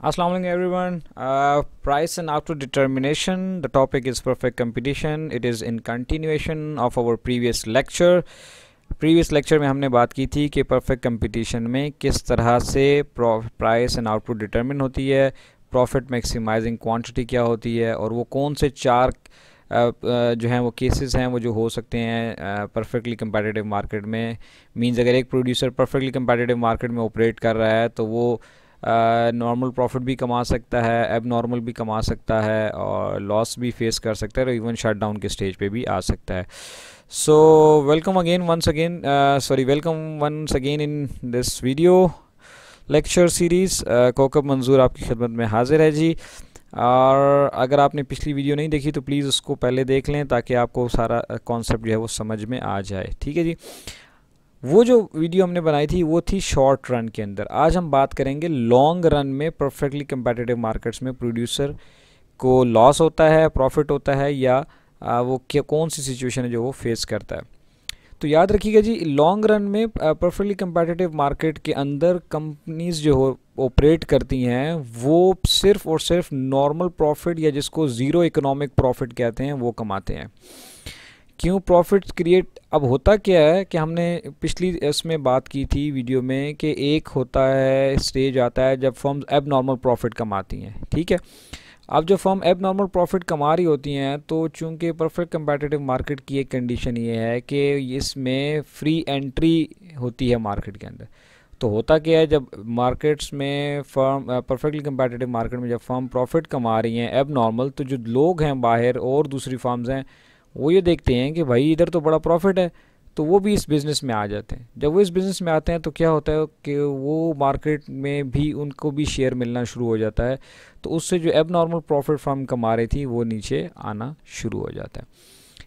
Assalamu everyone. Uh, price and output determination. The topic is perfect competition. It is in continuation of our previous lecture. Previous lecture में हमने बात की थी कि perfect competition में किस तरह से प्राइस एंड आउटपुट डिटरमिन होती है प्रॉफिट मैक्सिमाइजिंग क्वांटिटी क्या होती है और वो कौन से चार जो हैं वो केसेस हैं वो जो हो सकते हैं परफेक्टली कंपेटिटिव मार्केट में मींस अगर एक प्रोड्यूसर परफेक्टली कंपेटिटिव मार्केट में ऑपरेट कर रहा है तो वो नॉर्मल प्रॉफिट भी कमा सकता है एब नॉर्मल भी कमा सकता है और लॉस भी फेस कर सकता है और इवन शट डाउन के स्टेज पे भी आ सकता है। So welcome again once again sorry welcome once again in this video lecture series Kokab Manzoor आपकी खिदमत में हाजिर है जी। और अगर आपने पिछली वीडियो नहीं देखी तो प्लीज़ उसको पहले देख लें ताकि आपको सारा कॉन्सेप्ट जो है वो समझ में आ जाए। ठीक है जी? वो जो वीडियो हमने बनाई थी, वो थी शॉर्ट रन के अंदर। आज हम बात करेंगे लॉन्ग रन में परफेक्टली कंपेटिटिव मार्केट्स में प्रोड्यूसर को लॉस होता है प्रॉफिट होता है, या वो क्या, कौन सी सिचुएशन है जो वो फेस करता है। तो याद रखिएगा जी लॉन्ग रन में परफेक्टली कंपेटिटिव मार्केट के अंदर कंपनीज़ जो हो ऑपरेट करती हैं, वो सिर्फ़ और सिर्फ़ नॉर्मल प्रॉफिट या जिसको ज़ीरो इकोनॉमिक प्रॉफिट कहते हैं, वो कमाते हैं। क्यों प्रॉफिट क्रिएट अब होता क्या है कि हमने पिछली इसमें बात की थी वीडियो में कि एक होता है स्टेज आता है जब फर्म्स एब नॉर्मल प्रॉफिट कमाती हैं, ठीक है? अब जो फर्म एब नॉर्मल प्रॉफिट कमा रही होती हैं तो चूँकि परफेक्ट कंपेटिटिव मार्केट की एक कंडीशन ये है कि इसमें फ्री एंट्री होती है मार्केट के अंदर। तो होता क्या है, जब मार्केट्स में फर्म परफेक्टली कंपेटिटिव मार्केट में जब फर्म प्रॉफिट कमा रही हैं एब नॉर्मल तो जो लोग हैं बाहर और दूसरी फर्म्स हैं वो ये देखते हैं कि भाई इधर तो बड़ा प्रॉफिट है तो वो भी इस बिज़नेस में आ जाते हैं। जब वो इस बिज़नेस में आते हैं तो क्या होता है कि वो मार्केट में भी उनको भी शेयर मिलना शुरू हो जाता है तो उससे जो एब नॉर्मल प्रॉफिट फर्म कमा रही थी, वो नीचे आना शुरू हो जाता है।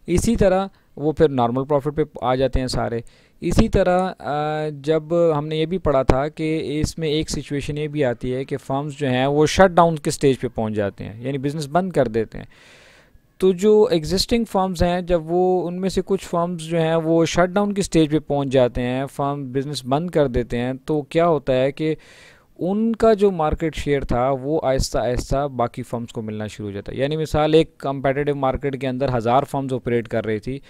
इसी तरह वो फिर नॉर्मल प्रॉफिट पे आ जाते हैं सारे। इसी तरह जब हमने ये भी पढ़ा था कि इसमें एक सिचुएशन ये भी आती है कि फर्म्स जो हैं वो शट डाउन के स्टेज पे पहुँच जाते हैं, यानी बिज़नेस बंद कर देते हैं। तो जो एग्जिस्टिंग फर्म्स हैं, जब वो उनमें से कुछ फर्म्स जो हैं, वो शट डाउन की स्टेज पे पहुँच जाते हैं फर्म बिज़नेस बंद कर देते हैं तो क्या होता है कि उनका जो मार्केट शेयर था, वो आहिस्ता आहिस्ता बाकी फर्म्स को मिलना शुरू हो जाता है। यानी मिसाल एक कंपेटिटिव मार्केट के अंदर हज़ार फर्म्स ऑपरेट कर रही थी,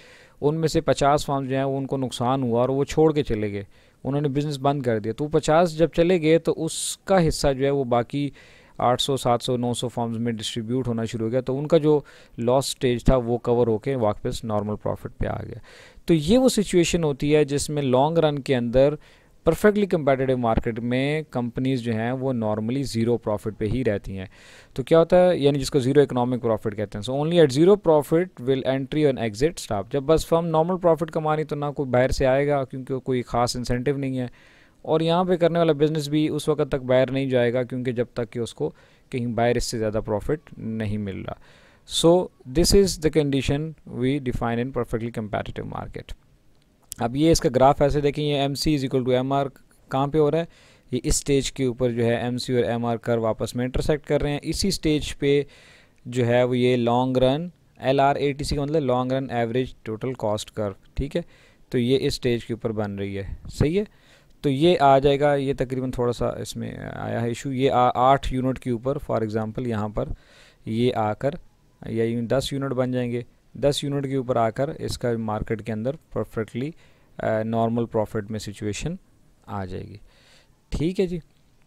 उनमें से पचास फर्म्स जो हैं उनको नुकसान हुआ और वो छोड़ के चले गए। उन्होंने बिज़नेस बंद कर दिया। तो पचास जब चले गए तो उसका हिस्सा जो है, वो बाकी 800, 700, 900 फॉर्म्स में डिस्ट्रीब्यूट होना शुरू हो गया तो उनका जो लॉस स्टेज था वो कवर होके वापस नॉर्मल प्रॉफिट पे आ गया। तो ये वो सिचुएशन होती है जिसमें लॉन्ग रन के अंदर परफेक्टली कंपेटिटिव मार्केट में कंपनीज़ जो हैं वो नॉर्मली ज़ीरो प्रॉफिट पे ही रहती हैं। तो क्या होता है यानी जिसको ज़ीरो इकोनॉमिक प्रॉफिट कहते हैं so only at zero profit will entry and exit stop जब बस फर्म नॉर्मल प्रॉफिट कमानी तो ना कोई बाहर से आएगा क्योंकि कोई ख़ास इंसेंटिव नहीं है। और यहाँ पे करने वाला बिज़नेस भी उस वक्त तक बाहर नहीं जाएगा क्योंकि जब तक कि उसको कहीं बाहर इससे ज़्यादा प्रॉफिट नहीं मिल रहा। So this is the condition we define in perfectly competitive market अब ये इसका ग्राफ ऐसे देखें, ये M C is equal to M R कहाँ पर हो रहा है? ये इस स्टेज के ऊपर जो है एम सी और एम आर कर वापस में इंटरसेक्ट कर रहे हैं। इसी स्टेज पे जो है वो ये long run L R A T C का मतलब long run average total cost curve ठीक है? तो ये इस स्टेज के ऊपर बन रही है। सही है? तो ये आ जाएगा, ये तकरीबन थोड़ा सा इसमें आया है इशू। ये आठ यूनिट के ऊपर, फॉर एग्ज़ाम्पल यहाँ पर ये आकर, या यूँ दस यूनिट बन जाएँगे। दस यूनिट के ऊपर आकर इसका मार्केट के अंदर परफेक्टली नॉर्मल प्रॉफिट में सिचुएशन आ जाएगी। ठीक है जी।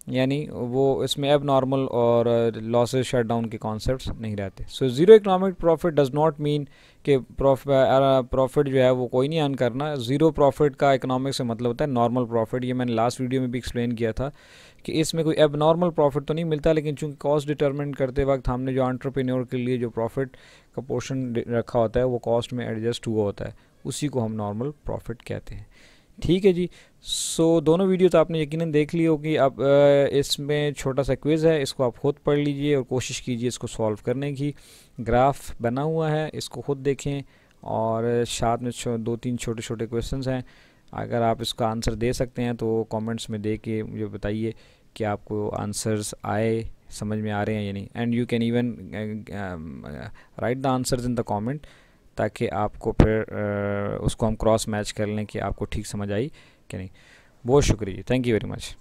यानी वो इसमें अब नॉर्मल और लॉसेज शट डाउन के कॉन्सेप्ट नहीं रहते। So zero economic profit does not mean कि प्रॉफिट जो है वो कोई नहीं अर्न करना। ज़ीरो प्रॉफिट का इकोनॉमिक से मतलब होता है नॉर्मल प्रॉफिट ये मैंने लास्ट वीडियो में भी एक्सप्लेन किया था कि इसमें कोई अब नॉर्मल प्रॉफिट तो नहीं मिलता, लेकिन चूँकि कॉस्ट डिटर्मिन करते वक्त हमने जो एंटरप्रेन्योर के लिए जो प्रॉफिट का पोर्शन रखा होता है, वो कॉस्ट में एडजस्ट हुआ होता है। उसी को हम नॉर्मल प्रॉफिट कहते हैं। ठीक है जी। सो so, दोनों वीडियो तो आपने यकीनन देख ली होगी। अब इसमें छोटा सा क्विज़ है इसको आप खुद पढ़ लीजिए और कोशिश कीजिए इसको सॉल्व करने की। ग्राफ बना हुआ है इसको खुद देखें और साथ में दो तीन छोटे छोटे क्वेश्चन हैं। अगर आप इसका आंसर दे सकते हैं तो कमेंट्स में दे के मुझे बताइए कि आपको आंसर्स आए समझ में आ रहे हैं या नहीं। And you can even write the answers in the comment ताकि आपको फिर उसको हम क्रॉस मैच कर लें कि आपको ठीक समझ आई कि नहीं। बहुत शुक्रिया थैंक यू वेरी मच।